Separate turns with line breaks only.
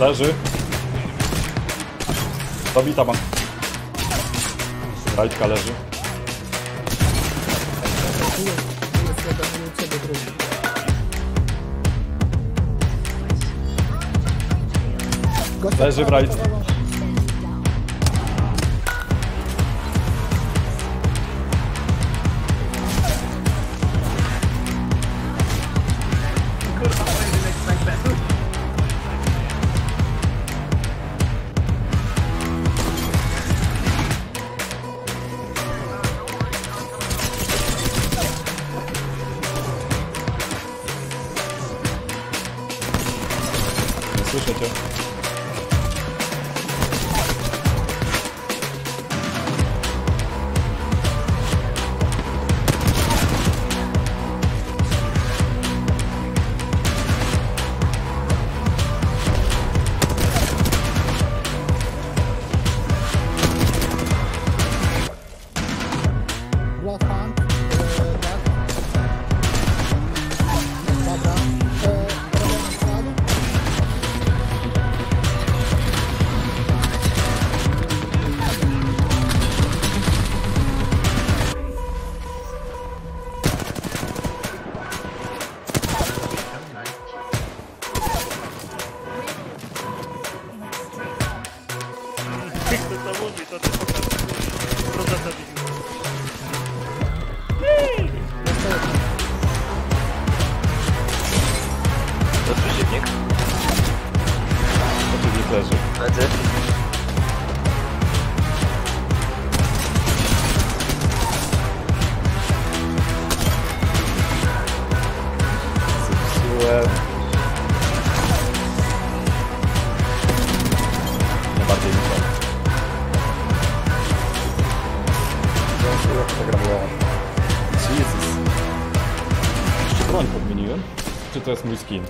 Leży. Dobita ma. Rajtka leży.
Tu jest, tu Escúchate.
Kto to mówi, to ty.
Jeszcze jeden.
To przeciwnik?
Przeciwnik leży.
Lecy.
Zepsułem. Zagrałem. Jesus. Jeszcze broń podmieniłem? Czy to jest mój skin?